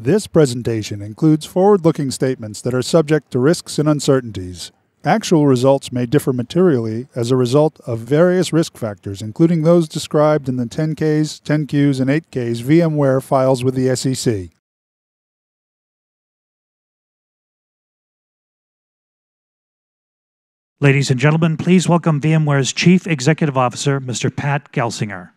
This presentation includes forward looking statements that are subject to risks and uncertainties. Actual results may differ materially as a result of various risk factors, including those described in the 10Ks, 10Qs, and 8Ks VMware files with the SEC. Ladies and gentlemen, please welcome VMware's Chief Executive Officer, Mr. Pat Gelsinger.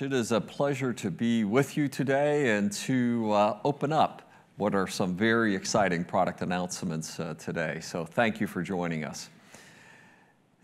It is a pleasure to be with you today and to uh, open up what are some very exciting product announcements uh, today. So thank you for joining us.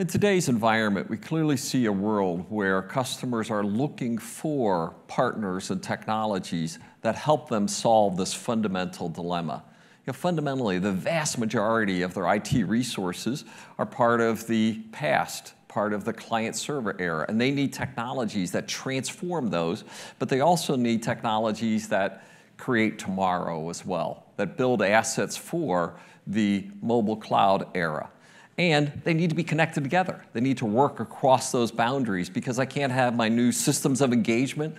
In today's environment, we clearly see a world where customers are looking for partners and technologies that help them solve this fundamental dilemma. You know, fundamentally, the vast majority of their IT resources are part of the past part of the client server era. And they need technologies that transform those, but they also need technologies that create tomorrow as well, that build assets for the mobile cloud era. And they need to be connected together. They need to work across those boundaries because I can't have my new systems of engagement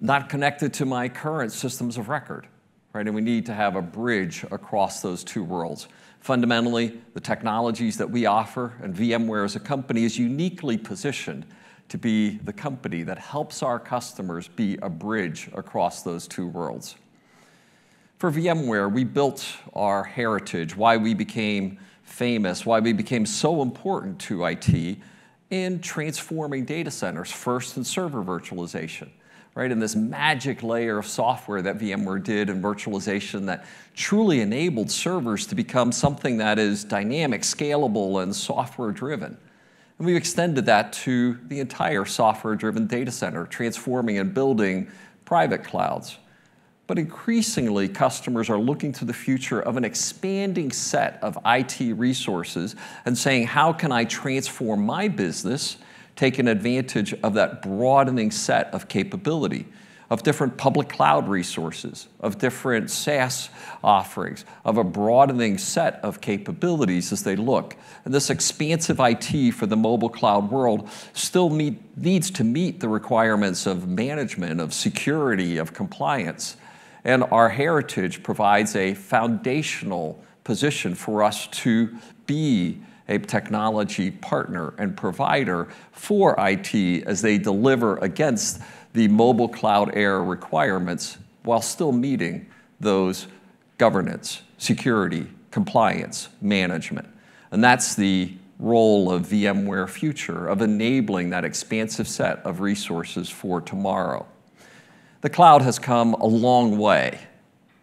not connected to my current systems of record, right? And we need to have a bridge across those two worlds. Fundamentally, the technologies that we offer and VMware as a company is uniquely positioned to be the company that helps our customers be a bridge across those two worlds. For VMware, we built our heritage, why we became famous, why we became so important to IT in transforming data centers, first in server virtualization right? And this magic layer of software that VMware did in virtualization that truly enabled servers to become something that is dynamic, scalable, and software driven. And we've extended that to the entire software driven data center, transforming and building private clouds. But increasingly, customers are looking to the future of an expanding set of IT resources and saying, how can I transform my business taken advantage of that broadening set of capability of different public cloud resources, of different SaaS offerings, of a broadening set of capabilities as they look. And this expansive IT for the mobile cloud world still meet, needs to meet the requirements of management, of security, of compliance. And our heritage provides a foundational position for us to be a technology partner and provider for IT as they deliver against the mobile cloud era requirements while still meeting those governance, security, compliance, management. And that's the role of VMware Future, of enabling that expansive set of resources for tomorrow. The cloud has come a long way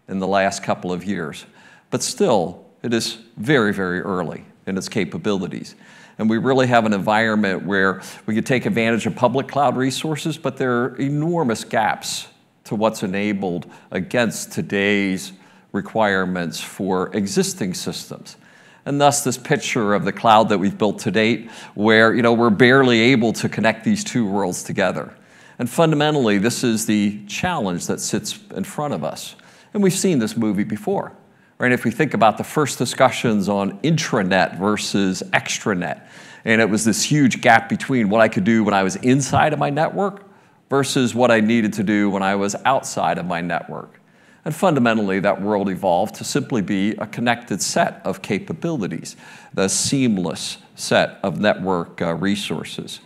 in the last couple of years, but still, it is very, very early and its capabilities. And we really have an environment where we could take advantage of public cloud resources, but there are enormous gaps to what's enabled against today's requirements for existing systems. And thus, this picture of the cloud that we've built to date, where you know, we're barely able to connect these two worlds together. And fundamentally, this is the challenge that sits in front of us. And we've seen this movie before. Right? If we think about the first discussions on intranet versus extranet, and it was this huge gap between what I could do when I was inside of my network versus what I needed to do when I was outside of my network. And fundamentally, that world evolved to simply be a connected set of capabilities, the seamless set of network uh, resources.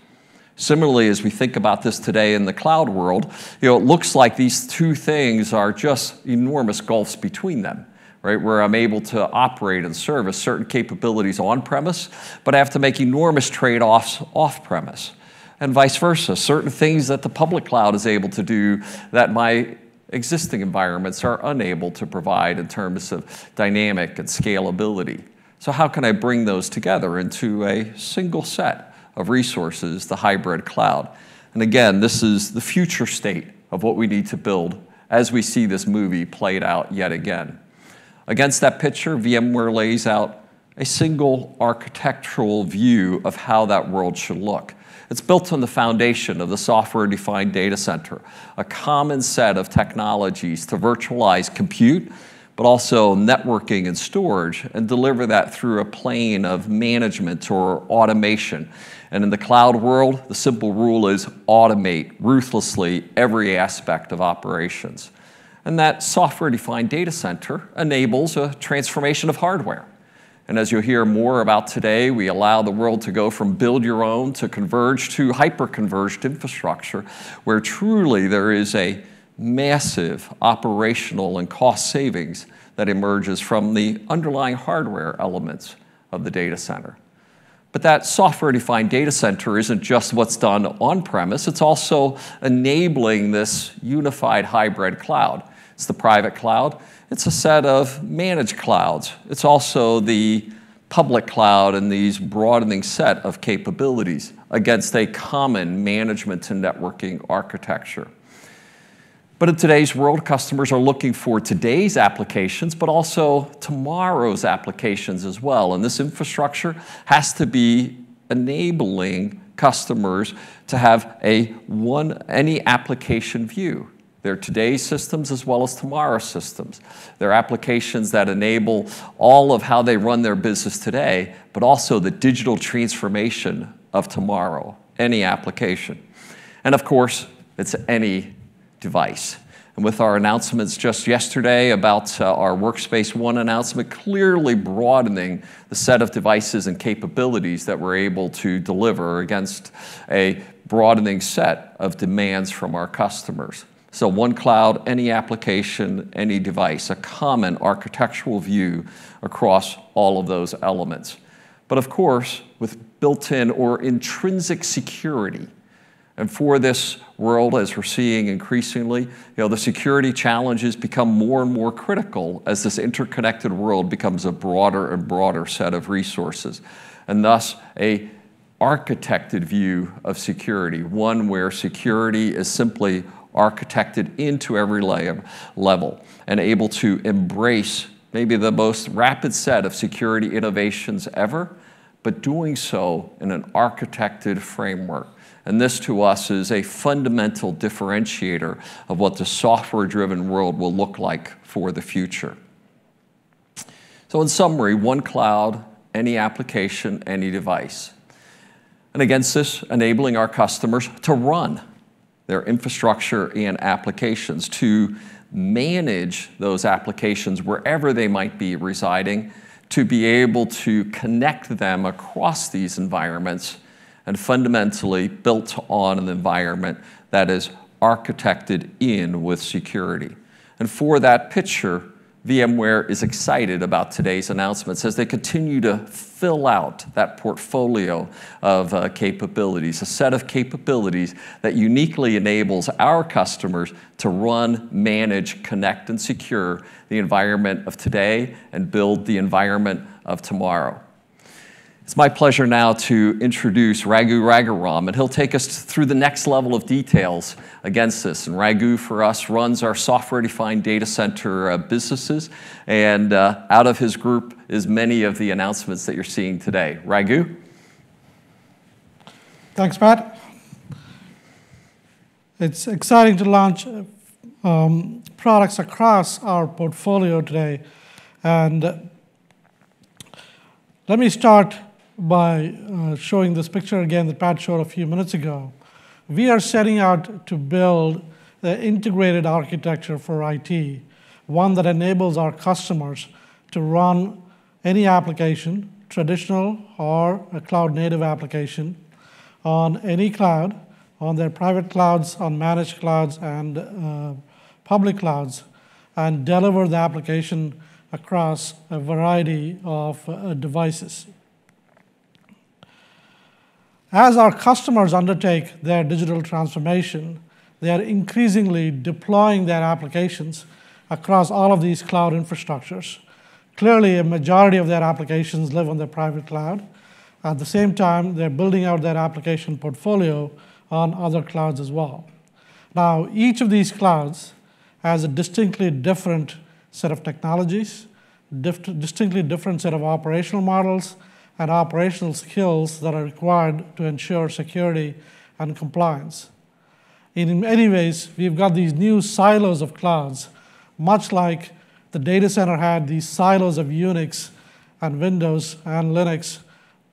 Similarly, as we think about this today in the cloud world, you know, it looks like these two things are just enormous gulfs between them right, where I'm able to operate and service certain capabilities on premise, but I have to make enormous trade offs off premise. And vice versa, certain things that the public cloud is able to do that my existing environments are unable to provide in terms of dynamic and scalability. So, how can I bring those together into a single set of resources, the hybrid cloud? And again, this is the future state of what we need to build as we see this movie played out yet again. Against that picture, VMware lays out a single architectural view of how that world should look. It's built on the foundation of the software defined data center, a common set of technologies to virtualize compute, but also networking and storage, and deliver that through a plane of management or automation. And in the cloud world, the simple rule is automate ruthlessly every aspect of operations. And that software-defined data center enables a transformation of hardware. And as you'll hear more about today, we allow the world to go from build your own to converge to hyper-converged infrastructure, where truly there is a massive operational and cost savings that emerges from the underlying hardware elements of the data center. But that software-defined data center isn't just what's done on-premise, it's also enabling this unified hybrid cloud. It's the private cloud, it's a set of managed clouds. It's also the public cloud and these broadening set of capabilities against a common management and networking architecture. But in today's world, customers are looking for today's applications, but also tomorrow's applications as well. And this infrastructure has to be enabling customers to have a one any application view. They're today's systems as well as tomorrow's systems. They're applications that enable all of how they run their business today, but also the digital transformation of tomorrow, any application. And of course, it's any device. And with our announcements just yesterday about uh, our Workspace ONE announcement, clearly broadening the set of devices and capabilities that we're able to deliver against a broadening set of demands from our customers. So one cloud, any application, any device, a common architectural view across all of those elements. But of course, with built-in or intrinsic security and for this world, as we're seeing increasingly, you know, the security challenges become more and more critical as this interconnected world becomes a broader and broader set of resources. And thus, a architected view of security, one where security is simply architected into every level and able to embrace maybe the most rapid set of security innovations ever, but doing so in an architected framework and this to us is a fundamental differentiator of what the software driven world will look like for the future. So, in summary, one cloud, any application, any device. And against this, enabling our customers to run their infrastructure and applications, to manage those applications wherever they might be residing, to be able to connect them across these environments and fundamentally built on an environment that is architected in with security. And for that picture, VMware is excited about today's announcements as they continue to fill out that portfolio of uh, capabilities, a set of capabilities that uniquely enables our customers to run, manage, connect, and secure the environment of today and build the environment of tomorrow. It's my pleasure now to introduce Raghu Raghuram, and he'll take us through the next level of details against this. And Raghu, for us, runs our software-defined data center uh, businesses, and uh, out of his group is many of the announcements that you're seeing today. Raghu? Thanks, Pat. It's exciting to launch um, products across our portfolio today, and let me start by uh, showing this picture again that Pat showed a few minutes ago. We are setting out to build the integrated architecture for IT, one that enables our customers to run any application, traditional or a cloud native application, on any cloud, on their private clouds, on managed clouds, and uh, public clouds, and deliver the application across a variety of uh, devices. As our customers undertake their digital transformation, they are increasingly deploying their applications across all of these cloud infrastructures. Clearly, a majority of their applications live on their private cloud. At the same time, they're building out their application portfolio on other clouds as well. Now, each of these clouds has a distinctly different set of technologies, distinctly different set of operational models, and operational skills that are required to ensure security and compliance. In many ways, we've got these new silos of clouds, much like the data center had these silos of Unix and Windows and Linux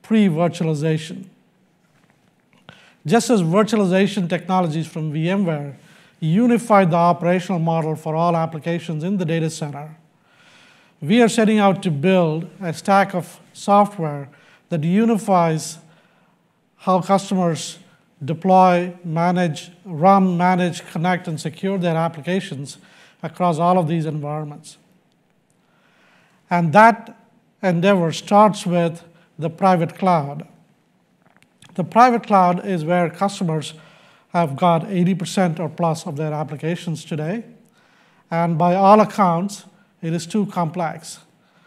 pre-virtualization. Just as virtualization technologies from VMware unified the operational model for all applications in the data center, we are setting out to build a stack of software that unifies how customers deploy, manage, run, manage, connect, and secure their applications across all of these environments. And that endeavor starts with the private cloud. The private cloud is where customers have got 80% or plus of their applications today. And by all accounts, it is too complex.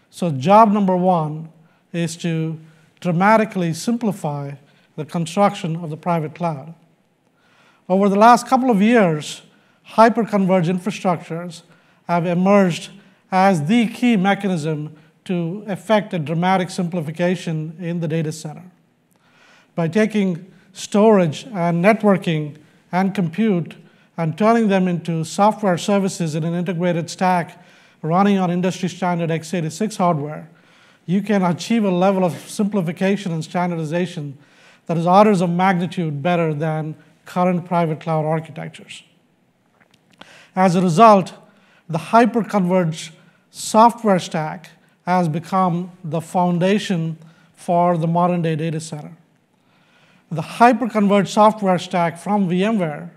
So job number one is to dramatically simplify the construction of the private cloud. Over the last couple of years, hyperconverged infrastructures have emerged as the key mechanism to effect a dramatic simplification in the data center. By taking storage and networking and compute and turning them into software services in an integrated stack running on industry standard x86 hardware, you can achieve a level of simplification and standardization that is orders of magnitude better than current private cloud architectures. As a result, the hyperconverged software stack has become the foundation for the modern day data center. The hyperconverged software stack from VMware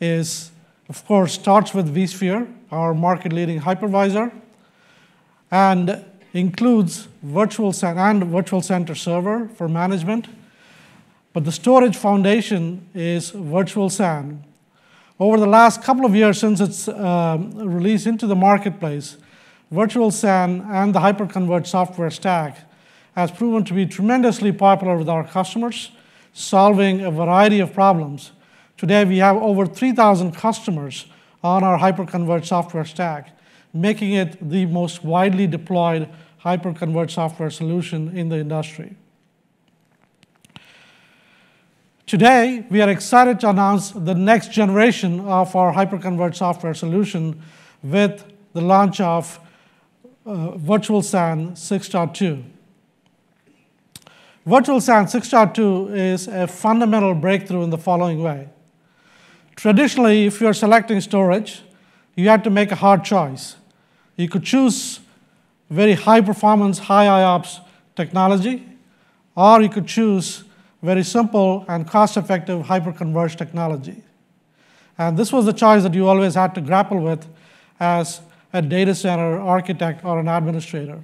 is, of course, starts with vSphere, our market leading hypervisor, and includes virtual and virtual center server for management. But the storage foundation is virtual SAN. Over the last couple of years since its uh, release into the marketplace, virtual SAN and the hyperconverged software stack has proven to be tremendously popular with our customers solving a variety of problems. Today, we have over 3,000 customers on our hyperconverged software stack, making it the most widely deployed hyperconverged software solution in the industry. Today, we are excited to announce the next generation of our hyperconverged software solution with the launch of uh, Virtual SAN 6.2. Virtual SAN 6.2 is a fundamental breakthrough in the following way. Traditionally, if you're selecting storage, you had to make a hard choice. You could choose very high performance, high IOPS technology, or you could choose very simple and cost effective hyperconverged technology. And this was the choice that you always had to grapple with as a data center architect or an administrator.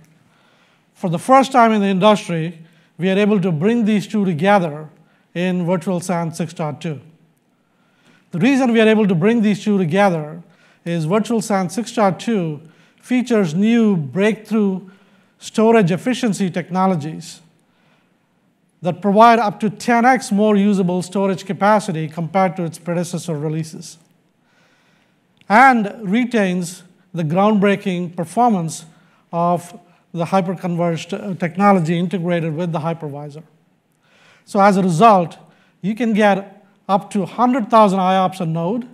For the first time in the industry, we are able to bring these two together in Virtual SAN 6.2. The reason we are able to bring these two together is Virtual SAN 6.2 features new breakthrough storage efficiency technologies that provide up to 10x more usable storage capacity compared to its predecessor releases, and retains the groundbreaking performance of the hyperconverged uh, technology integrated with the hypervisor. So as a result, you can get up to 100,000 IOPS a node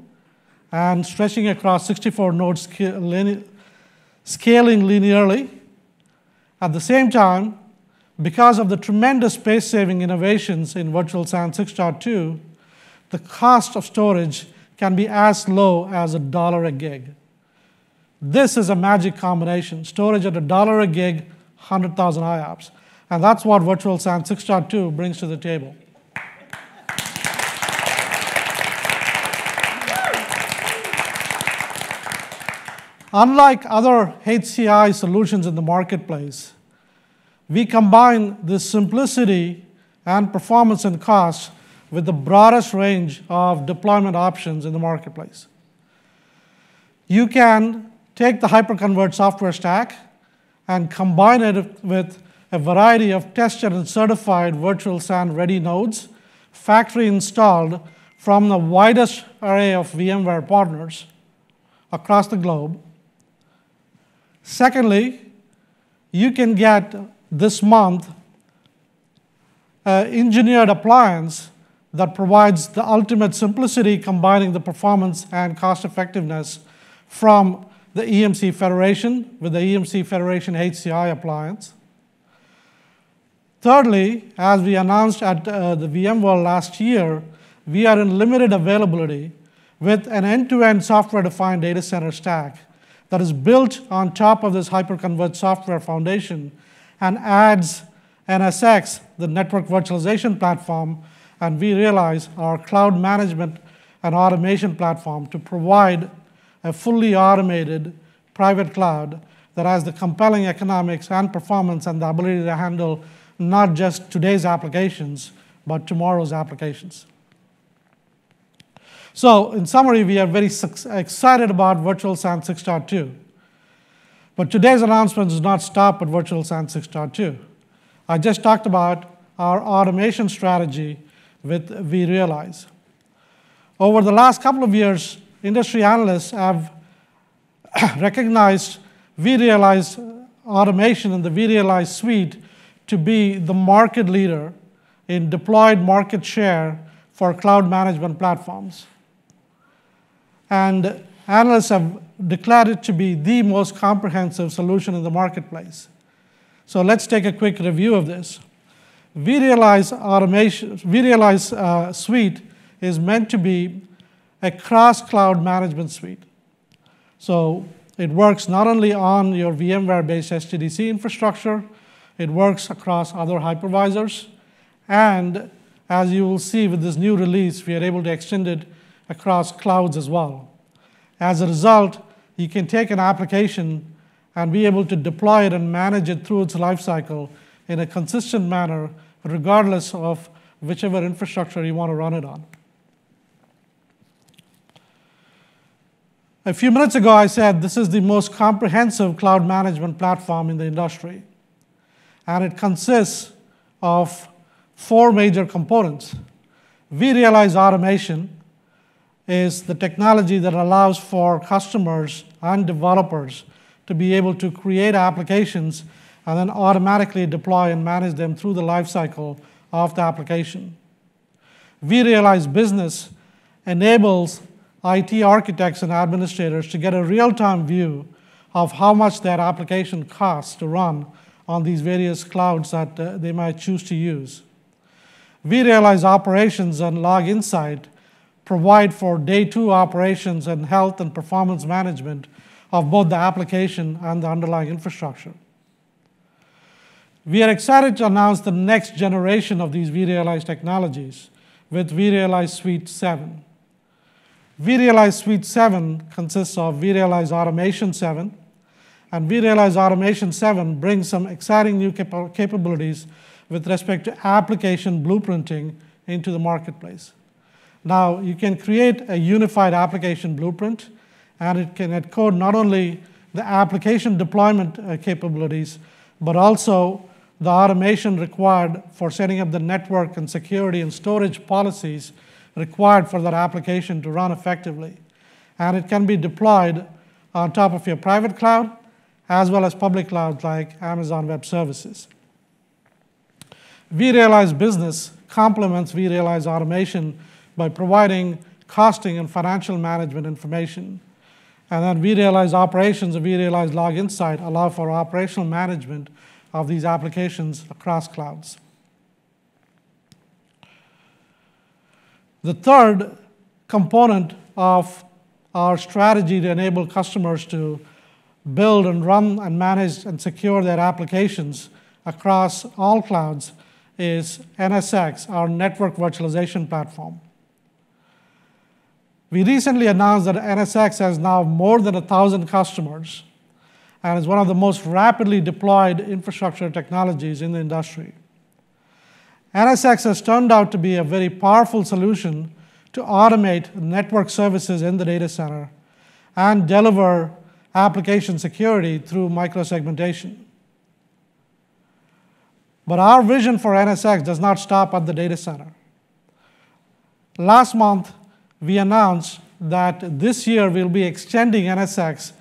and stretching across 64 nodes scaling linearly. At the same time, because of the tremendous space-saving innovations in Virtual SAN 6.2, the cost of storage can be as low as a dollar a gig. This is a magic combination. Storage at a dollar a gig, 100,000 IOPS. And that's what Virtual SAN 6.2 brings to the table. Unlike other HCI solutions in the marketplace, we combine this simplicity and performance and cost with the broadest range of deployment options in the marketplace. You can take the hyperconverged software stack and combine it with a variety of tested and certified virtual SAN ready nodes, factory installed from the widest array of VMware partners across the globe. Secondly, you can get this month an engineered appliance that provides the ultimate simplicity combining the performance and cost effectiveness from the EMC Federation with the EMC Federation HCI appliance. Thirdly, as we announced at uh, the VMworld last year, we are in limited availability with an end-to-end software-defined data center stack that is built on top of this hyperconverged software foundation and adds NSX, the network virtualization platform, and vRealize our cloud management and automation platform to provide a fully automated private cloud that has the compelling economics and performance and the ability to handle not just today's applications, but tomorrow's applications. So in summary, we are very excited about Virtual SAN 6.2. But today's announcement does not stop at Virtual SAN 6.2. I just talked about our automation strategy with vRealize. Over the last couple of years, industry analysts have recognized vRealize automation and the vRealize suite to be the market leader in deployed market share for cloud management platforms. And analysts have declared it to be the most comprehensive solution in the marketplace. So let's take a quick review of this. vRealize automation, vRealize uh, suite is meant to be a cross-cloud management suite. So it works not only on your VMware-based SDDC infrastructure, it works across other hypervisors, and as you will see with this new release, we are able to extend it across clouds as well. As a result, you can take an application and be able to deploy it and manage it through its lifecycle in a consistent manner, regardless of whichever infrastructure you want to run it on. A few minutes ago, I said this is the most comprehensive cloud management platform in the industry. And it consists of four major components. vRealize Automation is the technology that allows for customers and developers to be able to create applications and then automatically deploy and manage them through the lifecycle of the application. vRealize Business enables IT architects and administrators to get a real-time view of how much their application costs to run on these various clouds that uh, they might choose to use. vRealize Operations and Log Insight provide for day two operations and health and performance management of both the application and the underlying infrastructure. We are excited to announce the next generation of these vRealize technologies with vRealize Suite 7 vRealize Suite 7 consists of vRealize Automation 7, and vRealize Automation 7 brings some exciting new cap capabilities with respect to application blueprinting into the marketplace. Now, you can create a unified application blueprint, and it can encode not only the application deployment uh, capabilities, but also the automation required for setting up the network and security and storage policies required for that application to run effectively. And it can be deployed on top of your private cloud as well as public clouds like Amazon Web Services. vRealize Business complements vRealize Automation by providing costing and financial management information. And then vRealize Operations and vRealize Log Insight allow for operational management of these applications across clouds. The third component of our strategy to enable customers to build and run and manage and secure their applications across all clouds is NSX, our network virtualization platform. We recently announced that NSX has now more than 1,000 customers and is one of the most rapidly deployed infrastructure technologies in the industry. NSX has turned out to be a very powerful solution to automate network services in the data center and deliver application security through microsegmentation. But our vision for NSX does not stop at the data center. Last month, we announced that this year we'll be extending NSX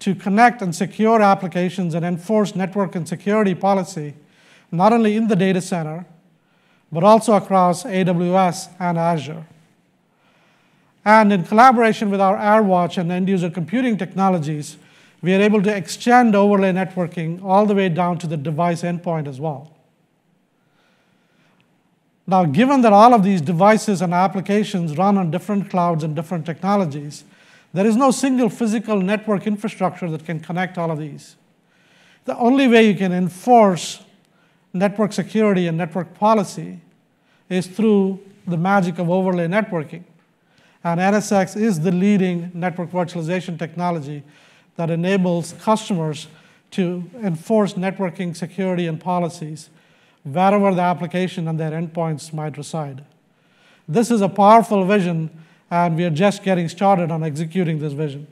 to connect and secure applications and enforce network and security policy, not only in the data center, but also across AWS and Azure. And in collaboration with our AirWatch and end user computing technologies, we are able to extend overlay networking all the way down to the device endpoint as well. Now, given that all of these devices and applications run on different clouds and different technologies, there is no single physical network infrastructure that can connect all of these. The only way you can enforce network security and network policy is through the magic of overlay networking. And NSX is the leading network virtualization technology that enables customers to enforce networking security and policies wherever the application and their endpoints might reside. This is a powerful vision, and we are just getting started on executing this vision.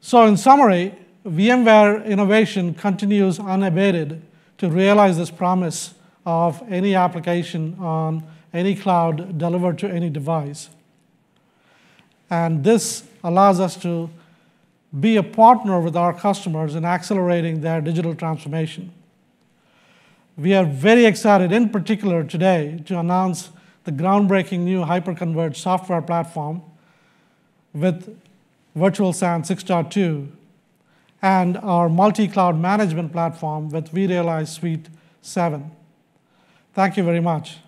So, in summary, VMware innovation continues unabated to realize this promise of any application on any cloud delivered to any device. And this allows us to be a partner with our customers in accelerating their digital transformation. We are very excited, in particular today, to announce the groundbreaking new hyperconverged software platform with Virtual SAN 6.2 and our multi-cloud management platform with vRealize Suite 7. Thank you very much.